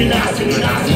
Singular, singular, singular.